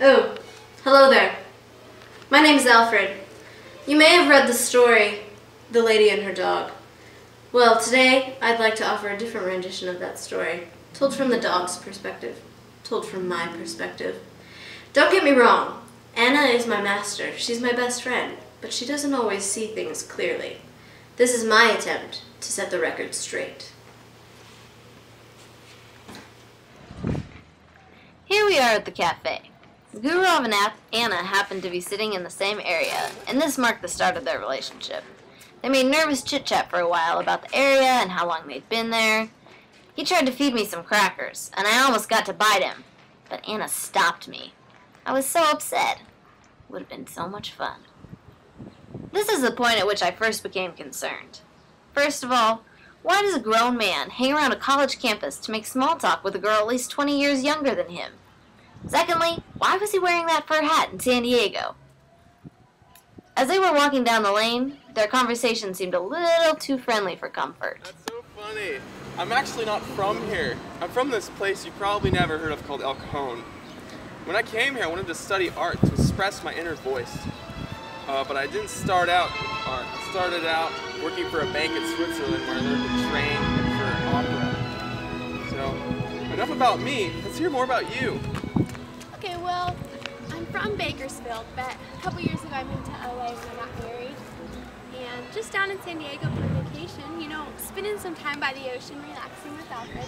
Oh, hello there. My name is Alfred. You may have read the story, The Lady and Her Dog. Well, today I'd like to offer a different rendition of that story, told from the dog's perspective, told from my perspective. Don't get me wrong, Anna is my master, she's my best friend, but she doesn't always see things clearly. This is my attempt to set the record straight. Here we are at the cafe. Gurov and Anna happened to be sitting in the same area, and this marked the start of their relationship. They made nervous chit-chat for a while about the area and how long they'd been there. He tried to feed me some crackers, and I almost got to bite him, but Anna stopped me. I was so upset. Would have been so much fun. This is the point at which I first became concerned. First of all, why does a grown man hang around a college campus to make small talk with a girl at least 20 years younger than him? Secondly, why was he wearing that fur hat in San Diego? As they were walking down the lane, their conversation seemed a little too friendly for comfort. That's so funny. I'm actually not from here. I'm from this place you probably never heard of called El Cajon. When I came here, I wanted to study art to express my inner voice. Uh, but I didn't start out with art. I started out working for a bank in Switzerland where I learned to train for opera. So, enough about me. Let's hear more about you. Okay, well, I'm from Bakersfield, but a couple years ago I moved to LA when I got married. And just down in San Diego for vacation, you know, spending some time by the ocean, relaxing with Alfred.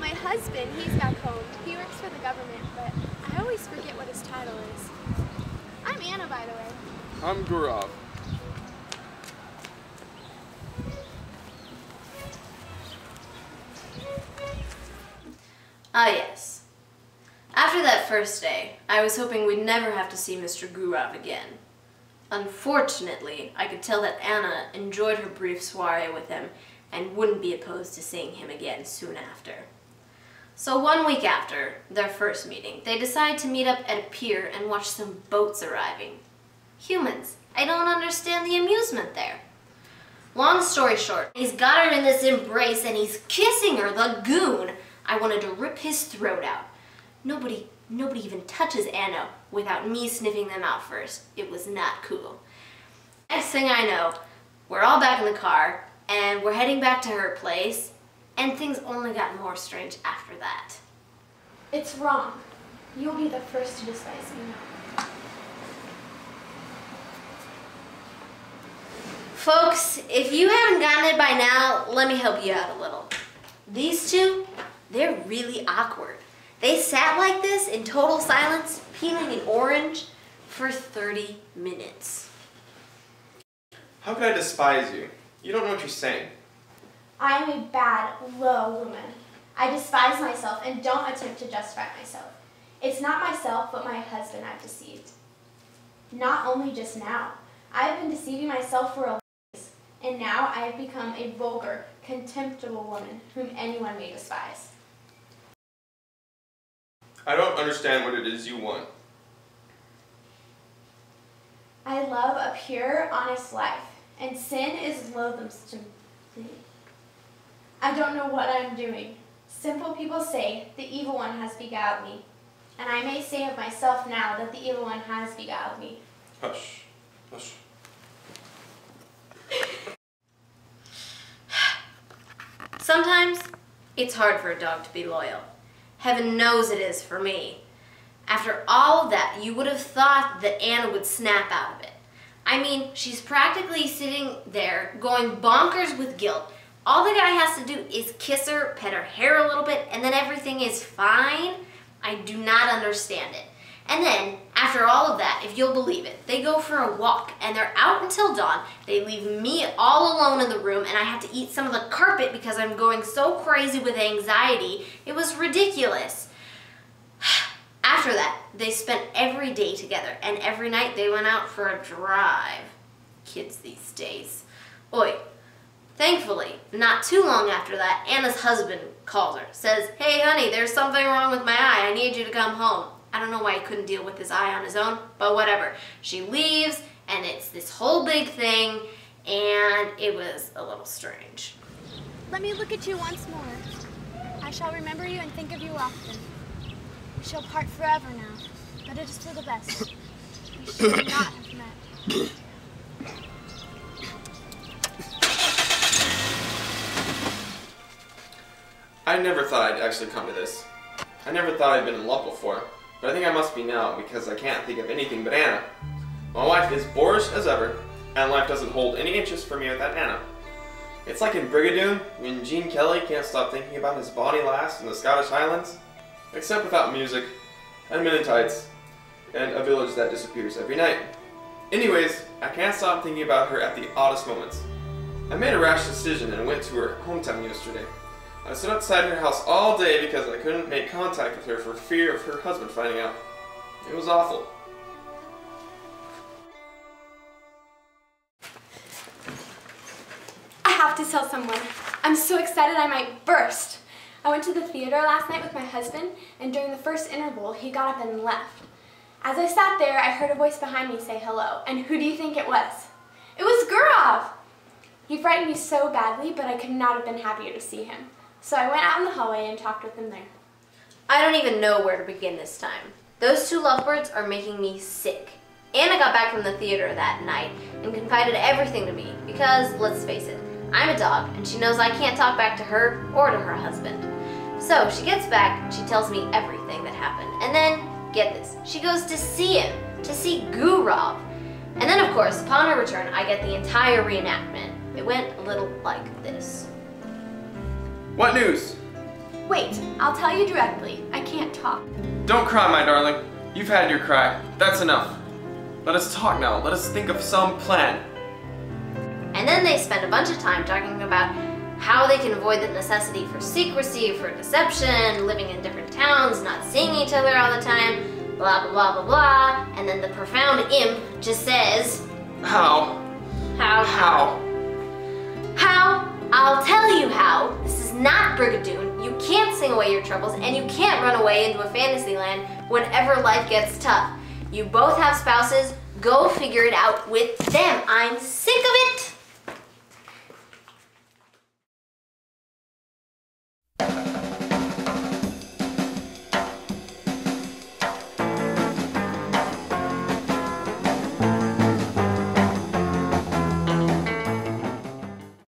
My husband, he's back home. He works for the government, but I always forget what his title is. I'm Anna, by the way. I'm Gurov. Ah, yes. After that first day, I was hoping we'd never have to see Mr. Gurov again. Unfortunately, I could tell that Anna enjoyed her brief soiree with him and wouldn't be opposed to seeing him again soon after. So one week after their first meeting, they decide to meet up at a pier and watch some boats arriving. Humans, I don't understand the amusement there. Long story short, he's got her in this embrace and he's kissing her, the goon. I wanted to rip his throat out. Nobody, nobody even touches Anna without me sniffing them out first. It was not cool. Next thing I know, we're all back in the car and we're heading back to her place and things only got more strange after that. It's wrong. You'll be the first to despise me now. Folks, if you haven't gotten it by now, let me help you out a little. These two, they're really awkward. They sat like this in total silence, peeling an orange, for 30 minutes. How could I despise you? You don't know what you're saying. I am a bad, low woman. I despise myself and don't attempt to justify myself. It's not myself, but my husband I've deceived. Not only just now. I have been deceiving myself for a days, and now I have become a vulgar, contemptible woman whom anyone may despise. I don't understand what it is you want. I love a pure, honest life, and sin is loathsome to me. I don't know what I'm doing. Simple people say, the evil one has beguiled me. And I may say of myself now that the evil one has beguiled me. Hush. Hush. Sometimes it's hard for a dog to be loyal. Heaven knows it is for me. After all of that, you would have thought that Anna would snap out of it. I mean, she's practically sitting there going bonkers with guilt. All the guy has to do is kiss her, pet her hair a little bit, and then everything is fine. I do not understand it. And then, after all of that, if you'll believe it, they go for a walk and they're out until dawn. They leave me all alone in the room and I have to eat some of the carpet because I'm going so crazy with anxiety. It was ridiculous. After that, they spent every day together and every night they went out for a drive. Kids these days. Oi. Thankfully, not too long after that, Anna's husband calls her, says, Hey honey, there's something wrong with my eye. I need you to come home. I don't know why he couldn't deal with his eye on his own, but whatever. She leaves, and it's this whole big thing, and it was a little strange. Let me look at you once more. I shall remember you and think of you often. We shall part forever now, but it is for the best. We should not have met. I never thought I'd actually come to this. I never thought I'd been in love before, but I think I must be now because I can't think of anything but Anna. My wife is boorish as ever, and life doesn't hold any interest for me without Anna. It's like in Brigadoon when Gene Kelly can't stop thinking about his bonny lass in the Scottish Highlands, except without music, and men and a village that disappears every night. Anyways, I can't stop thinking about her at the oddest moments. I made a rash decision and went to her hometown yesterday. I stood outside her house all day because I couldn't make contact with her for fear of her husband finding out. It was awful. I have to tell someone. I'm so excited I might burst. I went to the theater last night with my husband, and during the first interval, he got up and left. As I sat there, I heard a voice behind me say hello, and who do you think it was? It was Gurov! He frightened me so badly, but I could not have been happier to see him. So I went out in the hallway and talked with him there. I don't even know where to begin this time. Those two lovebirds are making me sick. Anna got back from the theater that night and confided everything to me because, let's face it, I'm a dog and she knows I can't talk back to her or to her husband. So she gets back she tells me everything that happened. And then, get this, she goes to see him, to see Gurov. And then, of course, upon her return, I get the entire reenactment. It went a little like this. What news? Wait, I'll tell you directly. I can't talk. Don't cry, my darling. You've had your cry. That's enough. Let us talk now. Let us think of some plan. And then they spend a bunch of time talking about how they can avoid the necessity for secrecy, for deception, living in different towns, not seeing each other all the time, blah blah blah blah blah. And then the profound imp just says, How? How? How? How? I'll Brigadoon. You can't sing away your troubles, and you can't run away into a fantasy land whenever life gets tough. You both have spouses. Go figure it out with them. I'm sick of it.